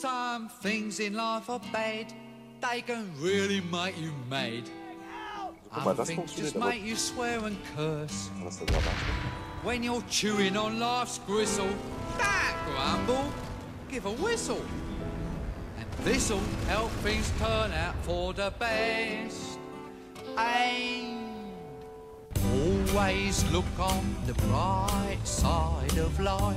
Some things in life are bad. They can really make you mad. Other things just make you swear and curse. Was ist denn da? When you're chewing on life's gristle, that grumble, give a whistle. And this'll help things turn out for the best. And always look on the bright side of life.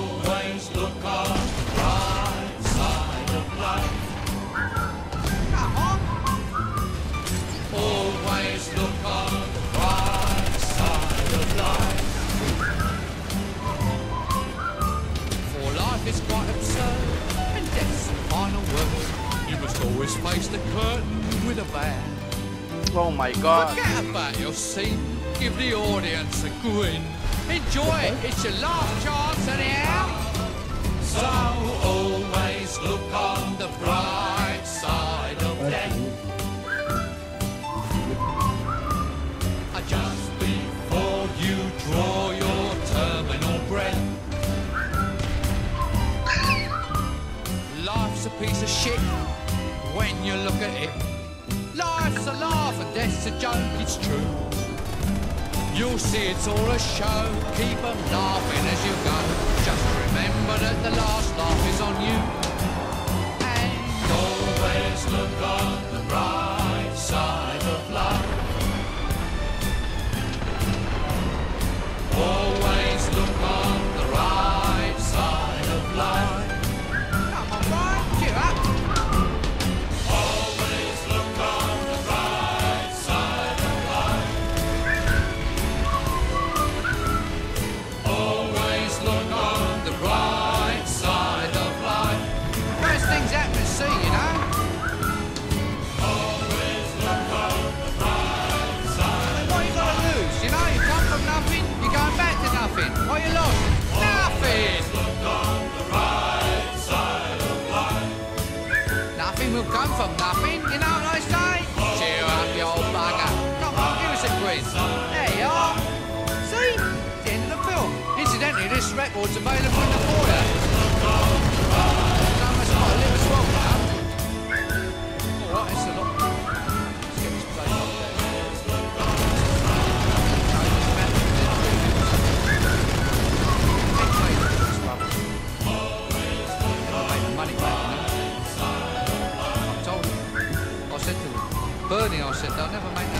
is quite absurd, and death's the final word. You must always face the curtain with a bow. Oh my god. Forget about your scene, give the audience a grin. Enjoy it, it's your last chance anyhow. So Life's a piece of shit when you look at it. Life's a laugh and death's a joke, it's true. You'll see it's all a show, keep keep 'em laughing as you go. Just remember that the from nothing, you know what I say? Cheer up, you old bugger. Come on, give us a grin. There you are. See? It's the end of the film. Incidentally, this record's available in the foyer. Ineos said they'll never make